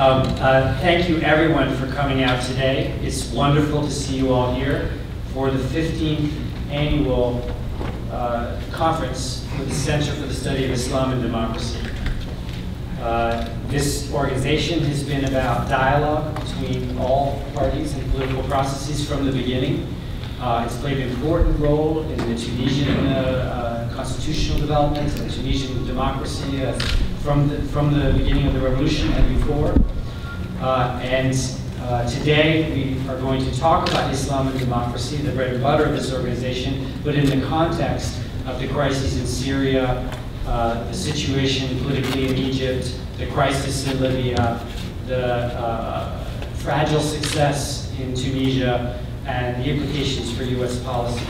Um, uh, thank you everyone for coming out today. It's wonderful to see you all here for the 15th annual uh, conference for the Center for the Study of Islam and Democracy. Uh, this organization has been about dialogue between all parties and political processes from the beginning. Uh, it's played an important role in the Tunisian uh, uh, constitutional development and Tunisian democracy uh, from, the, from the beginning of the revolution and before. Uh, and uh, today we are going to talk about Islam and democracy, the bread and butter of this organization, but in the context of the crises in Syria, uh, the situation politically in Egypt, the crisis in Libya, the uh, fragile success in Tunisia, and the implications for U.S. policy.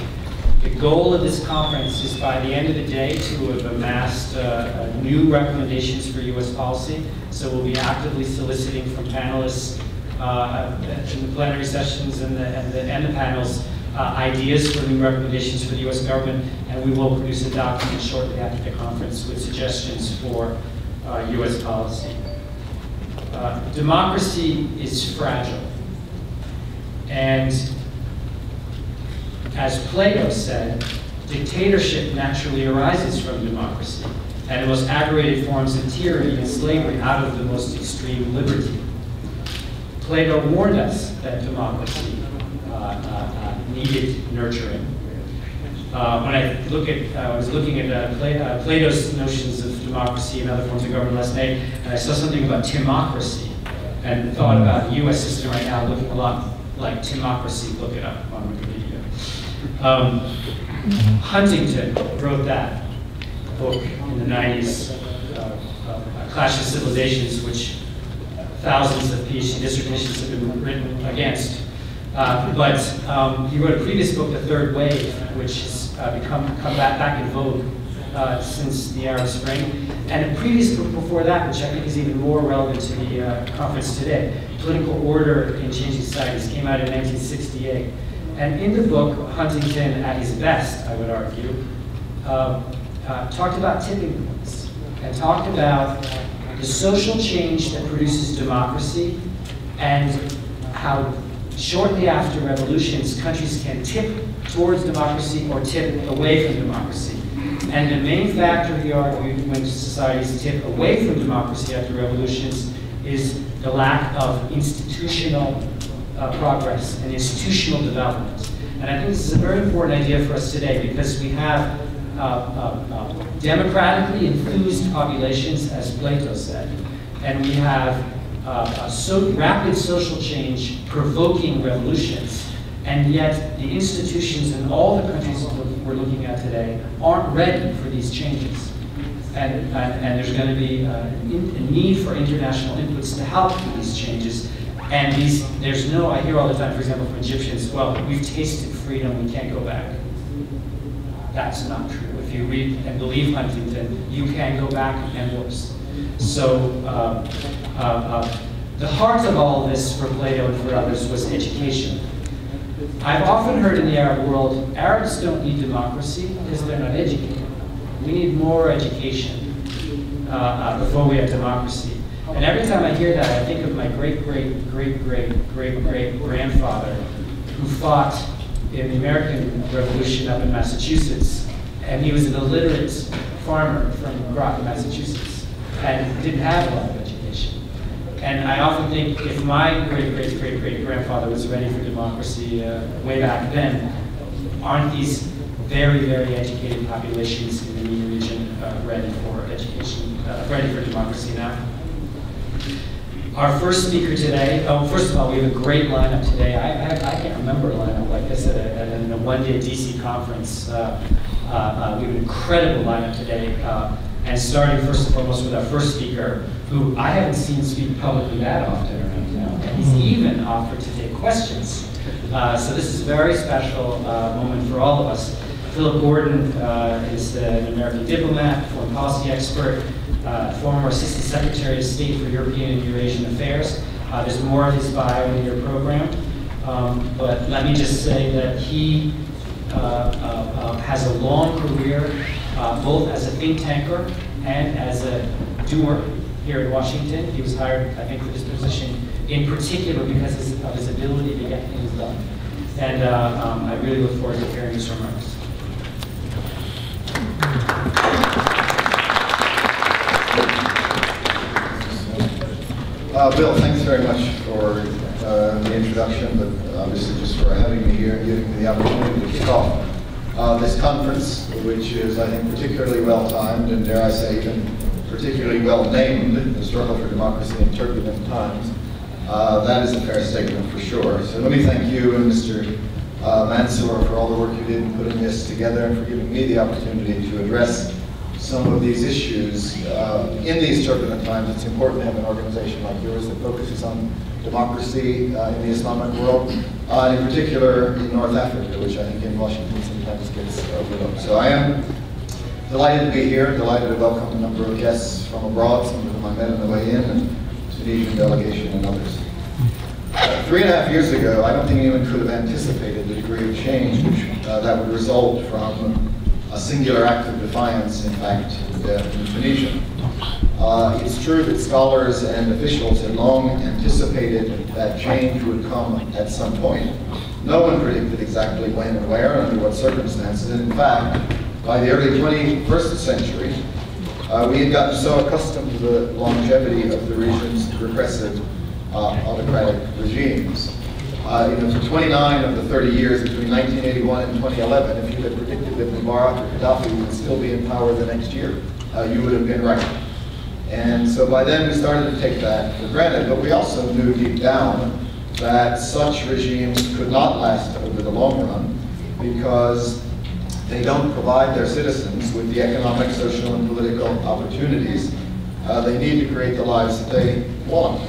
The goal of this conference is by the end of the day to have amassed uh, uh, new recommendations for U.S. policy. So we'll be actively soliciting from panelists uh, in the plenary sessions and the, and the, and the panels uh, ideas for new recommendations for the U.S. government, and we will produce a document shortly after the conference with suggestions for U.S. Uh, policy. Uh, democracy is fragile. And as Plato said, dictatorship naturally arises from democracy, and the most aggravated forms of tyranny and slavery out of the most extreme liberty. Plato warned us that democracy uh, uh, uh needed nurturing. Uh, when I look at, uh, I was looking at uh, Plato's notions of democracy and other forms of government last night, and I saw something about timocracy, and thought about the U.S. system right now looking a lot like timocracy. Look it up on Wikipedia. Um, Huntington wrote that book in the 90s, uh, Clash of Civilizations, which thousands of PhD dissertations have been written against. Uh, but um, he wrote a previous book, The Third Wave, which has uh, become come back, back in vogue uh, since the Arab Spring. And a previous book before that, which I think is even more relevant to the uh, conference today, Political Order in Changing Societies, came out in 1968. And in the book, Huntington, at his best, I would argue, um, uh, talked about tipping points and talked about the social change that produces democracy and how shortly after revolutions, countries can tip towards democracy or tip away from democracy. And the main factor, he argued, when societies tip away from democracy after revolutions is the lack of institutional uh, progress and institutional development. And I think this is a very important idea for us today because we have uh, uh, uh democratically enthused populations, as Plato said, and we have uh, so rapid social change provoking revolutions, and yet the institutions in all the countries we're looking at today aren't ready for these changes. And, and, and there's going to be uh, in, a need for international inputs to help with these changes. And these, there's no, I hear all the time, for example, from Egyptians, well, we've tasted freedom, we can't go back. That's not true. If you read and believe Huntington, you can go back and worse. So uh, uh, uh, the heart of all this for Plato and for others was education. I've often heard in the Arab world, Arabs don't need democracy because they're not educated. We need more education uh, uh, before we have democracy. And every time I hear that, I think of my great, great, great, great, great, great grandfather who fought in the American Revolution up in Massachusetts. And he was an illiterate farmer from Groton, Massachusetts, and didn't have a lot of education. And I often think if my great, great, great, great grandfather was ready for democracy uh, way back then, aren't these very, very educated populations in the region uh, ready for education, uh, ready for democracy now? Our first speaker today, oh, first of all, we have a great lineup today. I, I, I can't remember a lineup like this at a, at a one-day DC conference. Uh, uh, uh, we have an incredible lineup today. Uh, and starting first and foremost with our first speaker, who I haven't seen speak publicly that often. And he's mm-hmm. even offered to take questions. Uh, so this is a very special uh, moment for all of us. Philip Gordon uh, is an American diplomat, foreign policy expert, uh, former Assistant Secretary of State for European and Eurasian Affairs. Uh, there's more of his bio in your program. Um, but let me just say that he uh, uh, uh, has a long career, both as a think tanker and as a doer here in Washington. He was hired, I think, for this position in particular because of his ability to get things done. And uh, um, I really look forward to hearing his remarks. Uh, Bill, thanks very much for uh, the introduction, but obviously just for having me here and giving me the opportunity to kick off uh, this conference, which is, I think, particularly well-timed and, dare I say, even particularly well-named, the struggle for democracy in turbulent times. Uh, that is a fair statement for sure. So let me thank you and Mr. Uh, Mansour for all the work you did in putting this together and for giving me the opportunity to address some of these issues. Uh, in these turbulent times, it's important to have an organization like yours that focuses on democracy uh, in the Islamic world, uh, in particular in North Africa, which I think in Washington sometimes gets overlooked. So I am delighted to be here, delighted to welcome a number of guests from abroad, some of whom I met on the way in, and Tunisian delegation and others. Uh, three and a half years ago, I don't think anyone could have anticipated the degree of change which, uh, that would result from a singular act of defiance, in fact, in Tunisia. Uh, it's true that scholars and officials had long anticipated that change would come at some point. No one predicted exactly when and where and under what circumstances. In fact, by the early 21st century, uh, we had gotten so accustomed to the longevity of the region's repressive uh, autocratic regimes uh, you know, for 29 of the 30 years between 1981 and 2011, if you had predicted that Mubarak or Gaddafi would still be in power the next year, uh, you would have been right. And so by then we started to take that for granted, but we also knew deep down that such regimes could not last over the long run because they don't provide their citizens with the economic, social, and political opportunities uh, they need to create the lives that they want.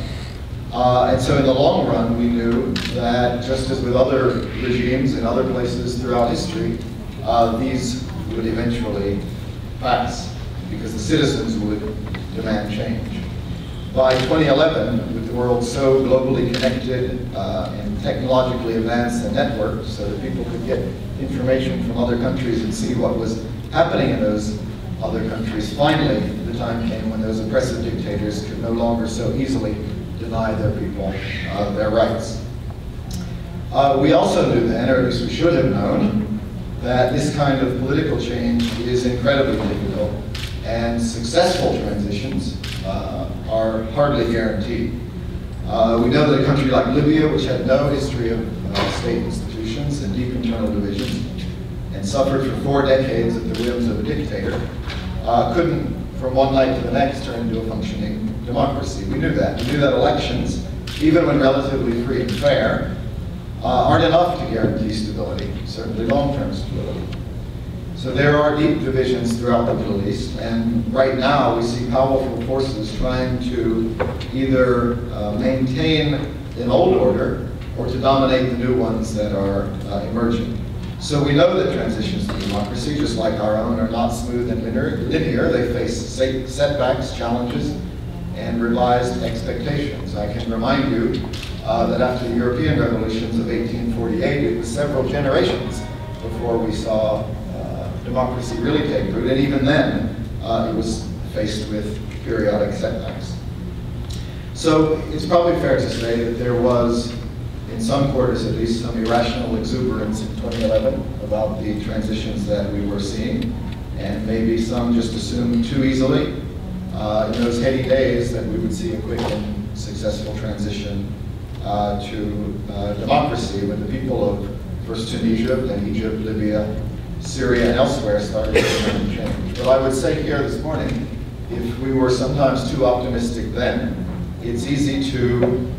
Uh, and so in the long run, we knew that just as with other regimes in other places throughout history, uh, these would eventually pass because the citizens would demand change. By 2011, with the world so globally connected uh, and technologically advanced and networked so that people could get information from other countries and see what was happening in those other countries, finally the time came when those oppressive dictators could no longer so easily deny their people uh, their rights. Uh, we also knew then, or at least we should have known, that this kind of political change is incredibly difficult and successful transitions uh, are hardly guaranteed. Uh, we know that a country like Libya, which had no history of uh, state institutions and deep internal divisions, and suffered for four decades at the whims of a dictator, uh, couldn't from one night to the next turn into a functioning democracy. We knew that. We knew that elections, even when relatively free and fair, uh, aren't enough to guarantee stability, certainly long-term stability. So there are deep divisions throughout the Middle East, and right now we see powerful forces trying to either uh, maintain an old order or to dominate the new ones that are uh, emerging. So we know that transitions to democracy, just like our own, are not smooth and linear. They face setbacks, challenges, and revised expectations. I can remind you uh, that after the European revolutions of 1848, it was several generations before we saw uh, democracy really take root, and even then, uh, it was faced with periodic setbacks. So it's probably fair to say that there was in some quarters at least, some irrational exuberance in 2011 about the transitions that we were seeing, and maybe some just assumed too easily uh, in those heady days that we would see a quick and successful transition uh, to uh, democracy when the people of first Tunisia, then Egypt, Libya, Syria, and elsewhere started to change. But I would say here this morning, if we were sometimes too optimistic then, it's easy to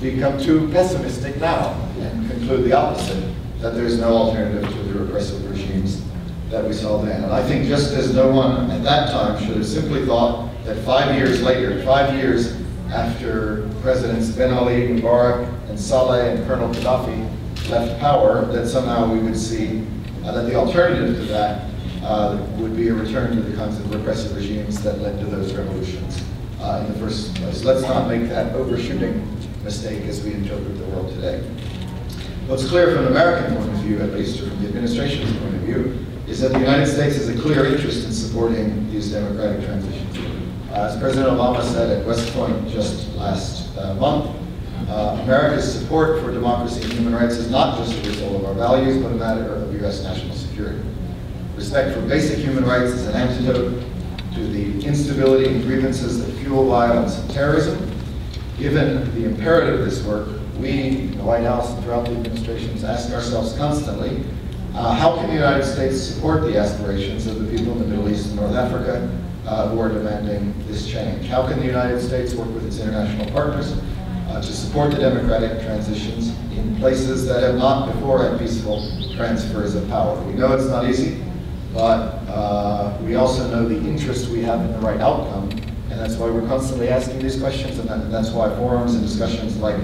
become too pessimistic now and conclude the opposite, that there's no alternative to the repressive regimes that we saw then. And I think just as no one at that time should have simply thought that five years later, five years after Presidents Ben Ali, Mubarak, and Saleh and Colonel Gaddafi left power, that somehow we would see uh, that the alternative to that uh, would be a return to the kinds of repressive regimes that led to those revolutions uh, in the first place. Let's not make that overshooting mistake as we interpret the world today. What's clear from an American point of view, at least, or from the administration's point of view, is that the United States has a clear interest in supporting these democratic transitions. As President Obama said at West Point just last uh, month, uh, America's support for democracy and human rights is not just a result of our values, but a matter of U.S. national security. Respect for basic human rights is an antidote to the instability and grievances that fuel violence and terrorism. Given the imperative of this work, we, the White House and throughout the administrations, ask ourselves constantly, uh, how can the United States support the aspirations of the people in the Middle East and North Africa uh, who are demanding this change? How can the United States work with its international partners uh, to support the democratic transitions in places that have not before had peaceful transfers of power? We know it's not easy, but uh, we also know the interest we have in the right outcome, and that's why we're constantly asking these questions, and, and that's why forums and discussions like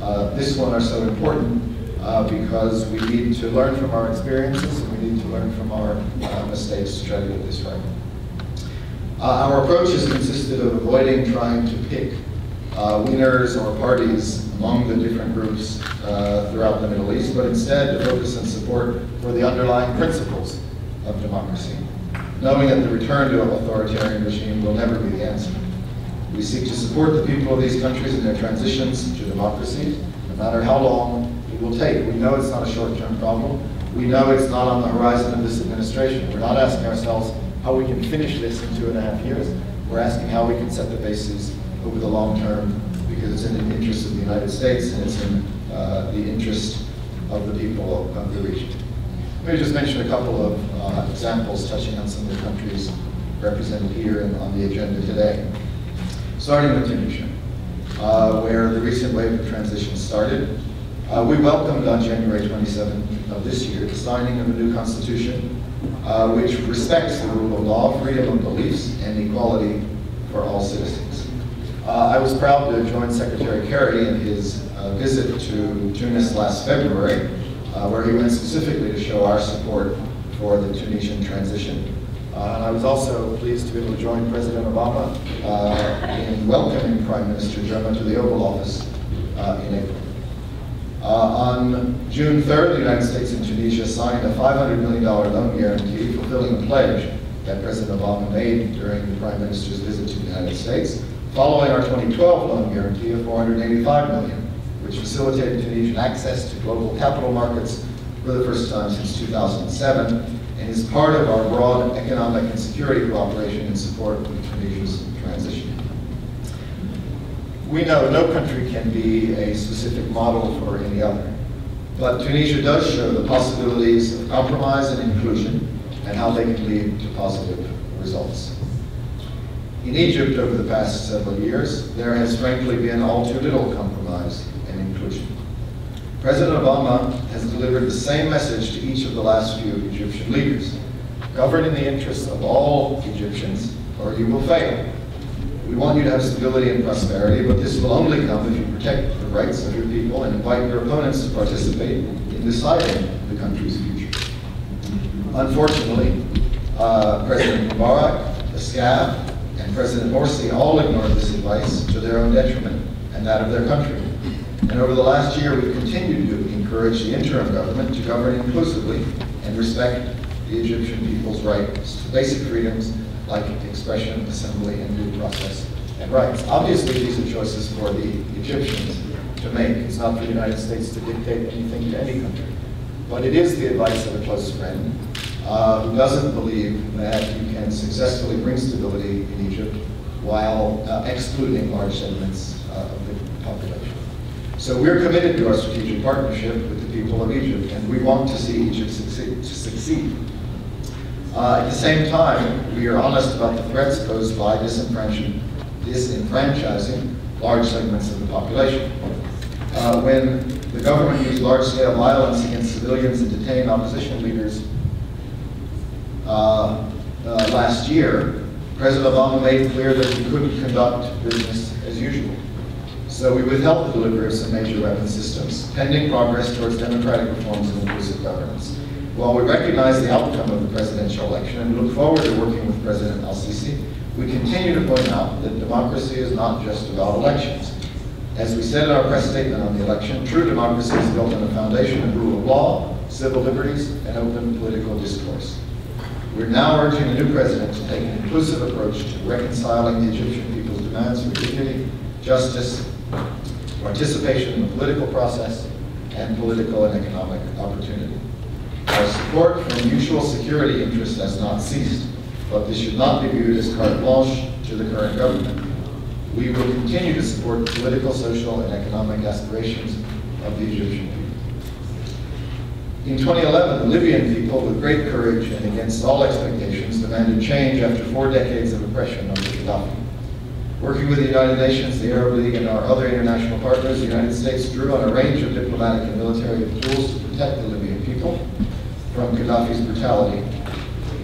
uh, this one are so important, uh, because we need to learn from our experiences, and we need to learn from our uh, mistakes to try to get this right. Uh, our approach has consisted of avoiding trying to pick uh, winners or parties among the different groups uh, throughout the Middle East, but instead to focus on support for the underlying principles of democracy, knowing that the return to an authoritarian regime will never be the answer. We seek to support the people of these countries in their transitions to democracy, no matter how long it will take. We know it's not a short-term problem. We know it's not on the horizon of this administration. We're not asking ourselves how we can finish this in two and a half years. We're asking how we can set the basis over the long term because it's in the interest of the United States and it's in uh, the interest of the people of the region. Let me just mention a couple of uh, examples touching on some of the countries represented here and on the agenda today. Starting with Tunisia, uh, where the recent wave of transition started. Uh, we welcomed on January 27th of this year the signing of a new constitution uh, which respects the rule of law, freedom of beliefs, and equality for all citizens. Uh, I was proud to join Secretary Kerry in his uh, visit to Tunis last February, uh, where he went specifically to show our support for the Tunisian transition. Uh, I was also pleased to be able to join President Obama uh, in welcoming Prime Minister Jomaa to the Oval Office in April. Uh, on June 3rd, the United States and Tunisia signed a $500 million loan guarantee fulfilling a pledge that President Obama made during the Prime Minister's visit to the United States, following our 2012 loan guarantee of 485 million, which facilitated Tunisian access to global capital markets for the first time since 2007, and is part of our broad economic and security cooperation in support of Tunisia's transition. We know no country can be a specific model for any other, but Tunisia does show the possibilities of compromise and inclusion and how they can lead to positive results. In Egypt over the past several years, there has frankly been all too little compromise and inclusion. President Obama has delivered the same message to each of the last few Egyptian leaders. Govern in the interests of all Egyptians, or you will fail. We want you to have stability and prosperity, but this will only come if you protect the rights of your people and invite your opponents to participate in deciding the country's future. Unfortunately, uh, President Mubarak, the SCAF, and President Morsi all ignored this advice to their own detriment and that of their country. And over the last year, we've continued to encourage the interim government to govern inclusively and respect the Egyptian people's rights to basic freedoms like expression, assembly, and due process and rights. Obviously, these are choices for the Egyptians to make. It's not for the United States to dictate anything to any country. But it is the advice of a close friend uh, who doesn't believe that you can successfully bring stability in Egypt while uh, excluding large segments uh, of the population. So we're committed to our strategic partnership with the people of Egypt, and we want to see Egypt succeed. succeed. Uh, at the same time, we are honest about the threats posed by disenfranchising, disenfranchising large segments of the population. Uh, when the government used large-scale violence against civilians and detained opposition leaders uh, uh, last year, President Obama made clear that he couldn't conduct business as usual. So we withheld the delivery of some major weapon systems, pending progress towards democratic reforms and inclusive governance. While we recognize the outcome of the presidential election and look forward to working with President al-Sisi, we continue to point out that democracy is not just about elections. As we said in our press statement on the election, true democracy is built on a foundation of rule of law, civil liberties, and open political discourse. We're now urging the new president to take an inclusive approach to reconciling the Egyptian people's demands for dignity, justice, participation in the political process, and political and economic opportunity. Support for mutual security interests has not ceased, but this should not be viewed as carte blanche to the current government. We will continue to support the political, social, and economic aspirations of the Egyptian people. In 2011, the Libyan people, with great courage and against all expectations, demanded change after four decades of oppression under Gaddafi. Working with the United Nations, the Arab League, and our other international partners, the United States drew on a range of diplomatic and military tools to protect the Libyan Gaddafi's brutality,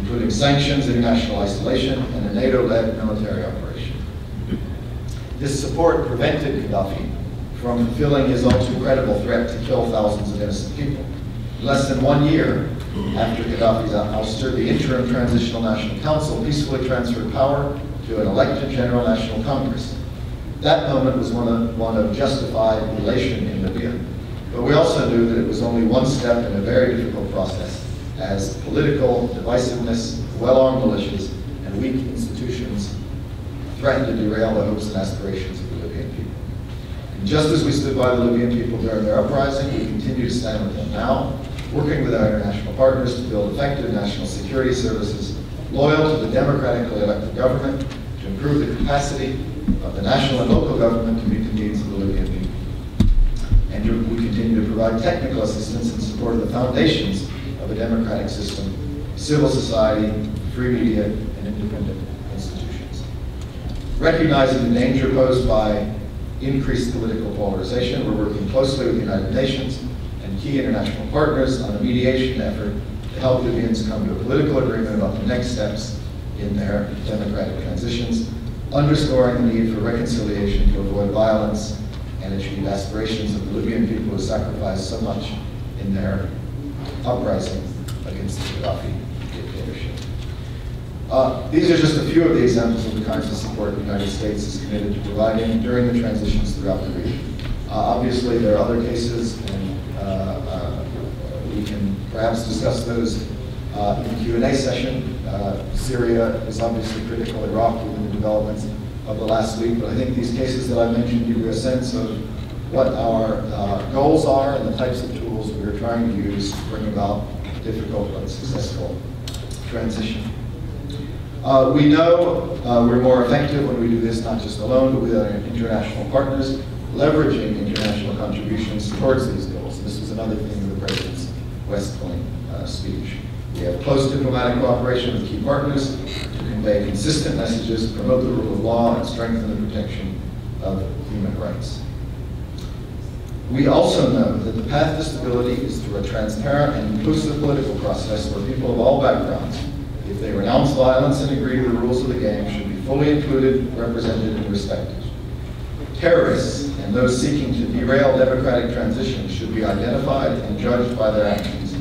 including sanctions, international isolation, and a NATO-led military operation. This support prevented Gaddafi from fulfilling his too credible threat to kill thousands of innocent people. Less than one year after Gaddafi's ouster, the interim Transitional National Council peacefully transferred power to an elected General National Congress. That moment was one of, one of justified elation in Libya, but we also knew that it was only one step in a very difficult process as political divisiveness, well-armed militias, and weak institutions threatened to derail the hopes and aspirations of the Libyan people. And just as we stood by the Libyan people during their uprising, we continue to stand with them now, working with our international partners to build effective national security services loyal to the democratically elected government to improve the capacity of the national and local government to meet the needs of the Libyan people. And we continue to provide technical assistance in support of the foundations of a democratic system, civil society, free media, and independent institutions. Recognizing the danger posed by increased political polarization, we're working closely with the United Nations and key international partners on a mediation effort to help Libyans come to a political agreement about the next steps in their democratic transitions, underscoring the need for reconciliation to avoid violence and achieve aspirations of the Libyan people who sacrificed so much in their uprising against the Gaddafi dictatorship. Uh, these are just a few of the examples of the kinds of support the United States is committed to providing during the transitions throughout the region. Uh, obviously, there are other cases, and uh, uh we can perhaps discuss those uh, in the Q&A session. Uh, Syria is obviously critical, Iraq, given the developments of the last week, but I think these cases that I mentioned give you a sense of what our goals are and the types of tools we are trying to use to bring about difficult but successful transition. Uh, we know uh, we're more effective when we do this not just alone, but with our international partners, leveraging international contributions towards these goals. This was another thing of the President's West Point uh, speech. We have close diplomatic cooperation with key partners to convey consistent messages, promote the rule of law, and strengthen the protection of human rights. We also know that the path to stability is through a transparent and inclusive political process where people of all backgrounds, if they renounce violence and agree to the rules of the game, should be fully included, represented, and respected. Terrorists and those seeking to derail democratic transition should be identified and judged by their actions.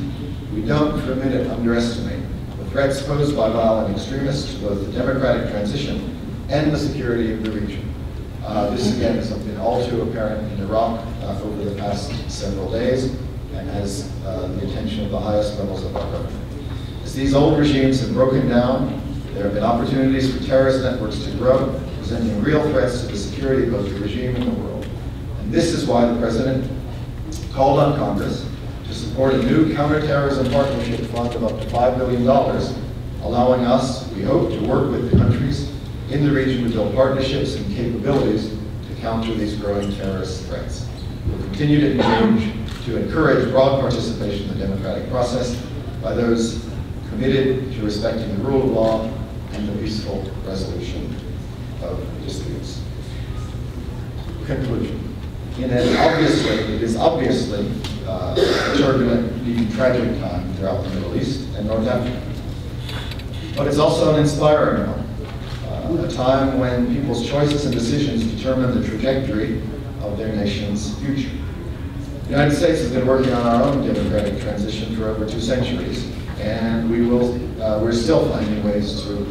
We don't a minute underestimate the threats posed by violent extremists to both the democratic transition and the security of the region. Uh, this again has been all too apparent in Iraq over the past several days and has uh, the attention of the highest levels of our government. As these old regimes have broken down, there have been opportunities for terrorist networks to grow, presenting real threats to the security of both the regime and the world. And this is why the President called on Congress to support a new counterterrorism partnership fund of up to $5 billion, allowing us, we hope, to work with the countries in the region to build partnerships and capabilities to counter these growing terrorist threats. We'll continue to engage to encourage broad participation in the democratic process by those committed to respecting the rule of law and the peaceful resolution of disputes. Conclusion. In an obviously, it is obviously uh, a turbulent, even tragic time throughout the Middle East and North Africa. But it's also an inspiring one a time when people's choices and decisions determine the trajectory of their nation's future. The United States has been working on our own democratic transition for over two centuries, and we will, uh, we're still finding ways to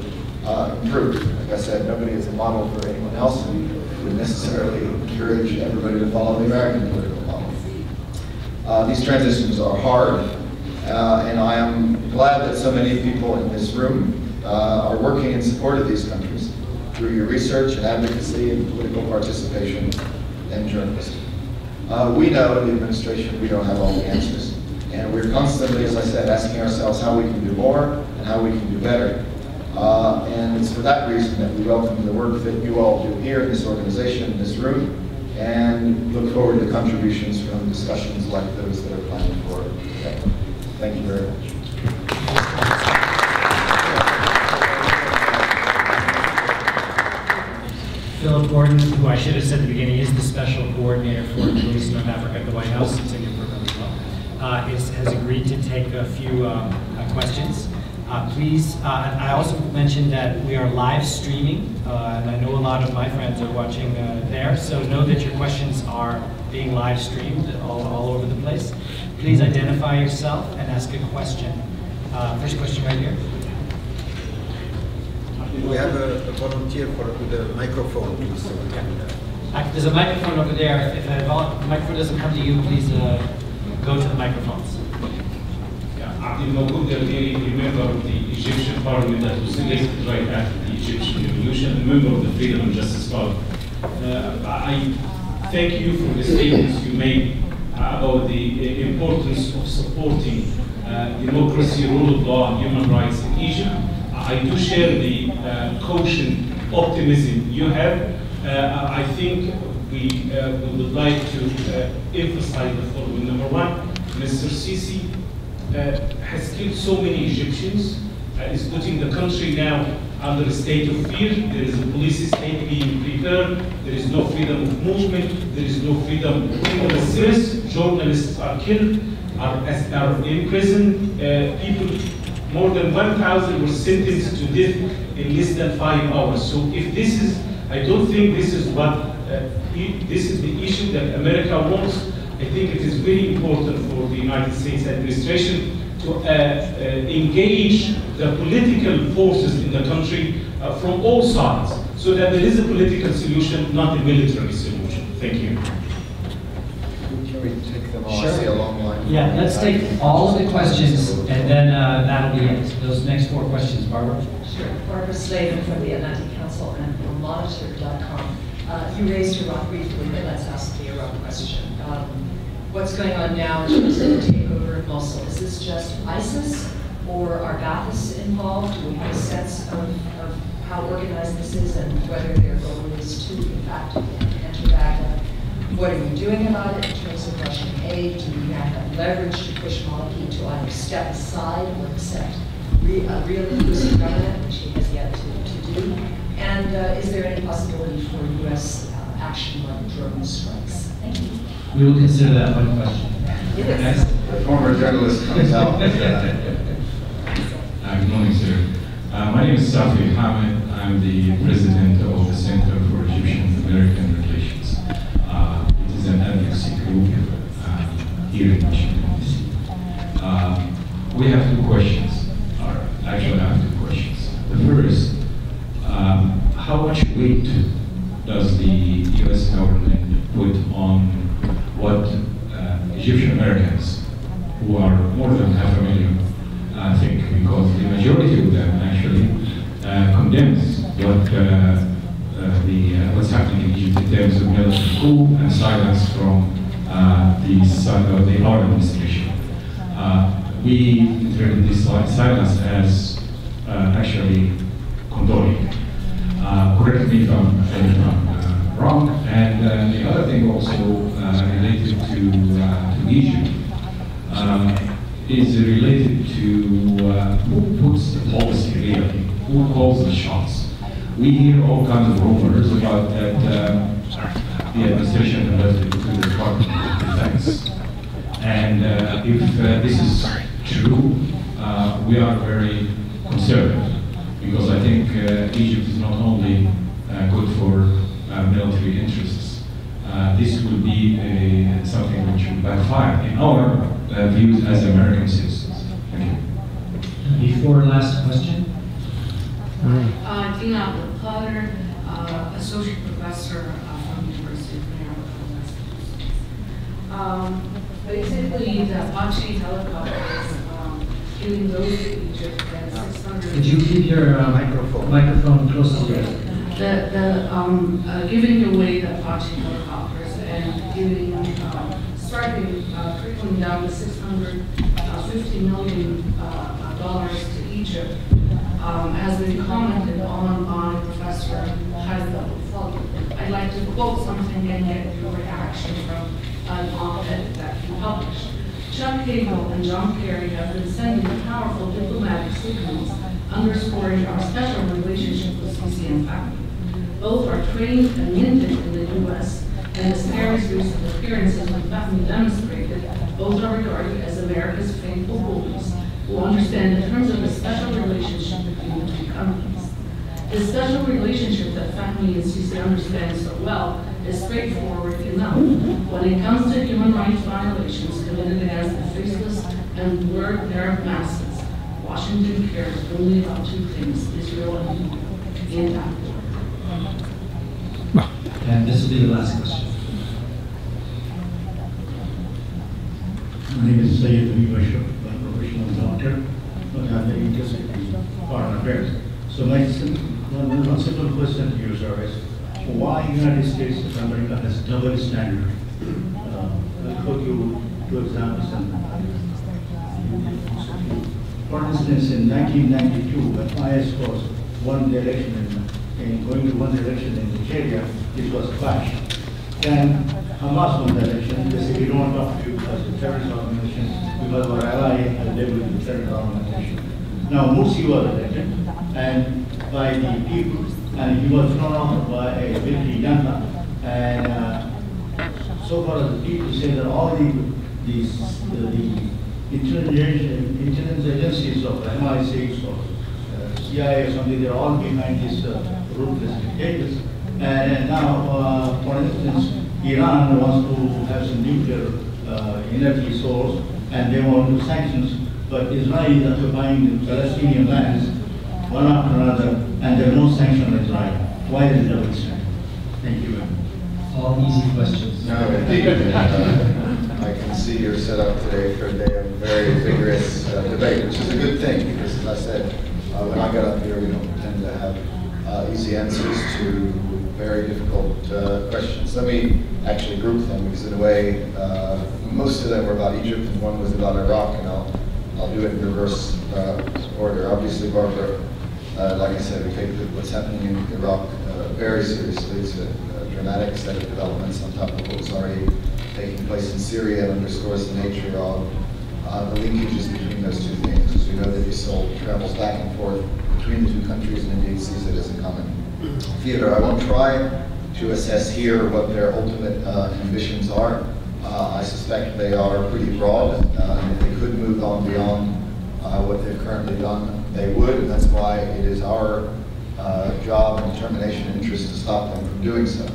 uh, improve. Like I said, nobody is a model for anyone else, and we would necessarily encourage everybody to follow the American political model. Uh, these transitions are hard, Uh, And I am glad that so many people in this room uh, are working in support of these countries through your research and advocacy and political participation and journalism. Uh, We know in the administration we don't have all the answers. And we're constantly, as I said, asking ourselves how we can do more and how we can do better. Uh, And it's for that reason that we welcome the work that you all do here in this organization, in this room, and look forward to contributions from discussions like those that are planned for today. Thank you very much. Philip Gordon, who I should have said at the beginning, is the special coordinator for Police North Africa at the White House, it's in your program as well, uh, is, has agreed to take a few um, uh, questions. Uh, Please, uh, I also mentioned that we are live streaming, uh, and I know a lot of my friends are watching uh, there, so know that your questions are being live streamed all, all over the place. Please identify yourself and ask a question. Uh, First question right here. We have a a volunteer for, with a microphone, please, so we can, There's a microphone over there. If a vol- microphone doesn't come to you, please uh, go to the microphones. Abdel Magoud Dardiri, a member of the Egyptian parliament that was elected right after the Egyptian revolution, a member of the Freedom and Justice Party. Uh, I thank you for the statements you made uh, about the uh, importance of supporting uh, democracy, rule of law, and human rights in Egypt. I do share the uh, caution, optimism you have. Uh, I think we, uh, we would like to emphasize the following. Number one, Mr. Sisi has killed so many Egyptians, is putting the country now under a state of fear. There is a police state being prepared. There is no freedom of movement. There is no freedom of express. Journalists are killed, are, are imprisoned. Uh, people, more than 1,000 were sentenced to death in less than five hours. So if this is, I don't think this is what, uh, this is the issue that America wants. I think it is very important for the United States administration to uh, uh, engage the political forces in the country uh, from all sides so that there is a political solution, not a military solution. Thank you. Can we take them all? I Yeah, let's take all of the questions, and then uh, that'll be it. Those next four questions, Barbara. Sure. Barbara Slavin from the Atlantic Council and from Monitor.com. Uh, You raised your Iraq briefly, but let's ask the Iraq question. Um, What's going on now in terms of the takeover of Mosul? Is this just ISIS or are Ba'athis involved? Do we have a sense of, of how organized this is and whether their goal is to, in fact, enter Baghdad? What are we doing about it in terms of Russian aid? Do we have that leverage to push Maliki to either step aside or accept re- a real inclusive government, which he has yet to, to do? And uh, is there any possibility for U.S. uh, action like drone strikes? Thank you. We will consider that one question. Yes. The former journalist comes out. Uh, Good morning, sir. Uh, My name is Safi Hamid. I'm the president of the Center for Egyptian-American Relations. Uh, It is an advocacy group uh, here in Washington, D.C. Uh, We have two questions, or actually I have two questions. The first, um, how much weight does the U.S. government put on what uh, Egyptian Americans, who are more than half a million, I think, because the majority of them actually uh, condemns what uh, uh, the uh, what's happening in Egypt in terms of military coup and silence from uh, the uh, the our administration. Uh, we silence as uh, actually condoning. Uh, correct me if I'm, if uh, wrong. And the other thing also related to, to Egypt um, is related to who puts the policy really, who calls the shots. We hear all kinds of rumors about that um, the administration related to the Department of Defense. And uh, if uh, this is true, uh, we are very concerned because I think uh, Egypt is not only uh, good for uh, military interests. Uh, this will be a, something which will backfire in our uh, views as American citizens. Thank you. Before last question. Uh, Dina Abdul Qadir, uh, Associate Professor uh, from the University of Maryland, Massachusetts. Um, Basically, the Apache helicopters those to Egypt six hundred. Could you keep your um, Microphone. microphone close to you? The, the, um, uh, giving away the Apache helicopters and giving, um, starting, uh, trickling down the six hundred, uh, fifty million, uh, dollars to Egypt, um, has been commented on by Professor Fugl. I'd like to quote something and get your reaction from an op-ed that he published. Chuck Hagel and John Kerry have been sending powerful diplomatic signals underscoring our special relationship with CCM faculty. Both are trained and minted in the U.S., and as Kerry's recent appearances with faculty demonstrated, both are regarded as America's faithful bullies who understand the terms of the special relationship between the two companies. The special relationship that faculty and Sisi understand so well is straightforward enough. When it comes to human rights violations committed against the faceless and word Arab masses, Washington cares only about two things, Israel and people, in that. And this will be the last question. My name is Syed Habib Bashir, I'm a professional doctor, but I'm very interested in foreign affairs. So my sim- one, one simple question to you, sir, is why United States of America has double standard? Uh, I'll quote you two examples. and- For instance, in 1992, when IS was one direction in, in going to one direction in Algeria, it was clash. Then Hamas one direction, they say we don't want to talk to you because a terrorist organization, because our ally has labeled the terrorist organization. Now Morsi was elected and by the people, and he was thrown out by a military junta. And uh, so far as the people say that all the, these, the, the intelligence, agencies of MI6 or uh, CIA or something, they're all behind these uh, ruthless dictators. And now, uh, for instance, Iran wants to have some nuclear uh, energy source and they want to sanctions, but Israel is occupying the Palestinian lands one after another, and there are no sanctions on Israel. Why is it double standard? Thank you. very much. All easy questions. No, indeed. uh, I can see you're set up today for a day of very vigorous uh, debate, which is a good thing, because as I said, uh, when I got up here, we don't tend to have uh, easy answers to very difficult uh, questions. Let me actually group them, because in a way, uh, most of them were about Egypt, and one was about Iraq, and I'll, I'll do it in reverse uh, order. Obviously, Barbara, uh, like I said, we take what's happening in Iraq uh, very seriously. It's a a dramatic set of developments on top of what was already taking place in Syria and underscores the nature of uh, the linkages between those two things. As we know that Isil travels back and forth between the two countries and indeed sees it as a common theater. I won't try to assess here what their ultimate uh, ambitions are. Uh, I suspect they are pretty broad, uh, and they could move on beyond what they've currently done, they would, and that's why it is our uh, job and determination and interest to stop them from doing so.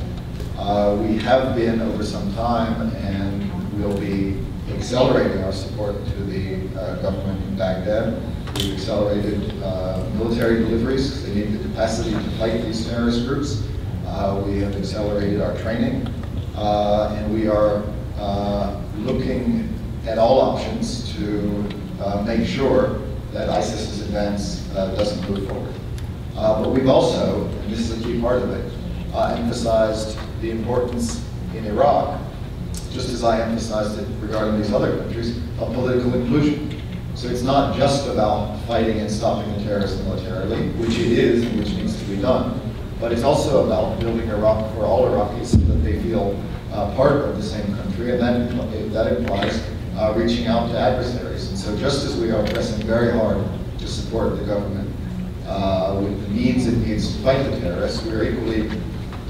Uh, We have been over some time, and we'll be accelerating our support to the uh, government in Baghdad. We've accelerated uh, military deliveries, they need the capacity to fight these terrorist groups. Uh, We have accelerated our training, uh, and we are uh, looking at all options to uh, make sure that ISIS's advance uh, doesn't move forward. Uh, But we've also, and this is a key part of it, uh, emphasized the importance in Iraq, just as I emphasized it regarding these other countries, of political inclusion. So it's not just about fighting and stopping the terrorists militarily, which it is and which needs to be done, but it's also about building Iraq for all Iraqis so that they feel uh, part of the same country, and that, that implies uh, reaching out to adversaries. And so just as we are pressing very hard to support the government uh, with the means it needs to fight the terrorists, we are equally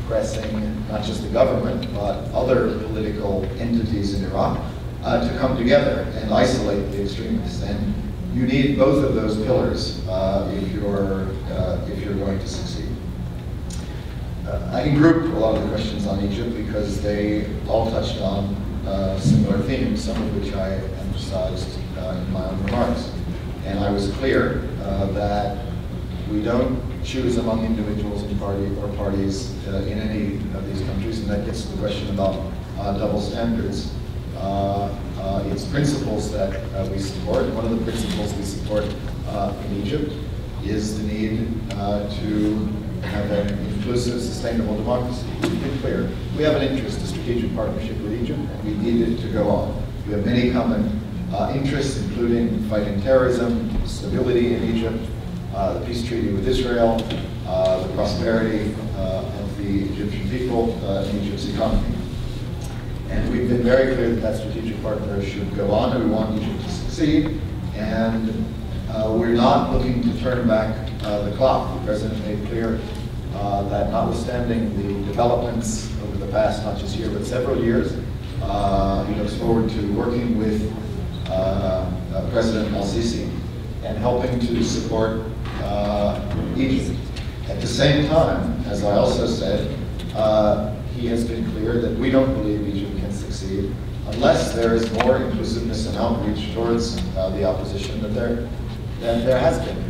pressing not just the government, but other political entities in Iraq uh, to come together and isolate the extremists. And you need both of those pillars uh, if you're uh, if you're going to succeed. Uh, I can group a lot of the questions on Egypt because they all touched on uh, similar themes, some of which I emphasized uh, in my own remarks. And I was clear uh, that we don't choose among individuals and party or parties uh, in any of these countries, and that gets to the question about double standards. its principles that we support. One of the principles we support in Egypt is the need to have an inclusive, sustainable democracy. We've been clear. We have an interest, strategic partnership with Egypt, and we need it to go on. We have many common uh, interests, including fighting terrorism, stability in Egypt, uh, the peace treaty with Israel, uh, the prosperity uh, of the Egyptian people, uh, and Egypt's economy. And we've been very clear that that strategic partner should go on, and we want Egypt to succeed. And uh, we're not looking to turn back the clock. The president made clear that notwithstanding the developments over the past, not just year, but several years, uh, he looks forward to working with uh, uh, President al-Sisi and helping to support uh, Egypt. At the same time, as I also said, he has been clear that we don't believe Egypt can succeed unless there is more inclusiveness and outreach towards the opposition that there, than there has been.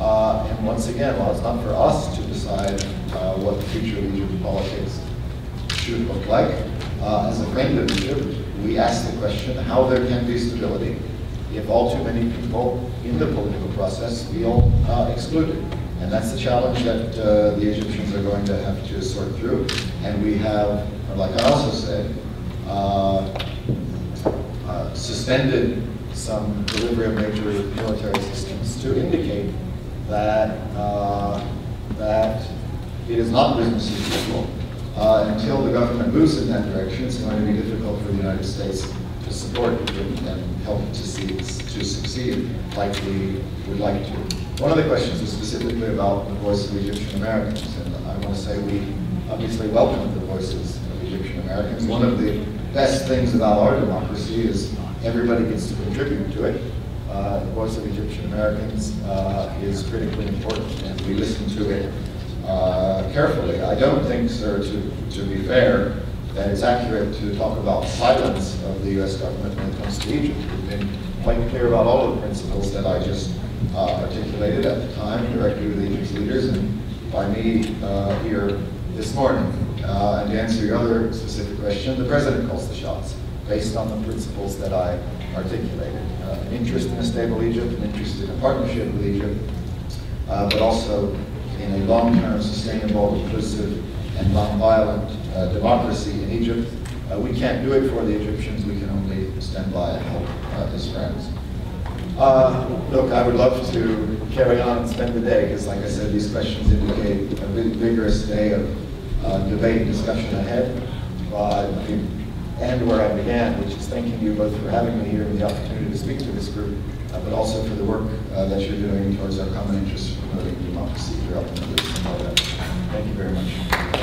Uh, and once again, while it's not for us to decide uh, what the future of Egypt politics should look like, uh, as a friend of Egypt, we ask the question how there can be stability if all too many people in the political process feel uh, excluded. And that's the challenge that uh, the Egyptians are going to have to sort through. And we have, like I also said, uh, uh, suspended some delivery of major military systems to indicate that uh, that it is not business as usual. Uh, until the government moves in that direction, it's going to be difficult for the United States to support Egypt and help to, see, to succeed like we would like to. One of the questions was specifically about the voice of Egyptian Americans, and I want to say we obviously welcome the voices of Egyptian Americans. One of the best things about our democracy is everybody gets to contribute to it. Uh, the voice of Egyptian Americans uh, is critically important, and we listen to it uh, carefully. I don't think, sir, to, to be fair, that it's accurate to talk about silence of the U.S. government when it comes to Egypt. We've been quite clear about all of the principles that I just uh, articulated at the time, directly with Egypt's leaders, and by me uh, here this morning. Uh, and to answer your other specific question, the president calls the shots based on the principles that I articulated. Uh, an interest in a stable Egypt, an interest in a partnership with Egypt, uh, but also in a long-term, sustainable, inclusive, and non-violent uh, democracy in Egypt. Uh, we can't do it for the Egyptians. We can only stand by and help uh, as friends. Uh, look, I would love to carry on and spend the day, because like I said, these questions indicate a vi- vigorous day of uh, debate and discussion ahead. Let end where I began, which is thanking you both for having me here and the opportunity to speak to this group, uh, but also for the work uh, that you're doing towards our common interests promoting democracy throughout the Middle East. Thank you very much.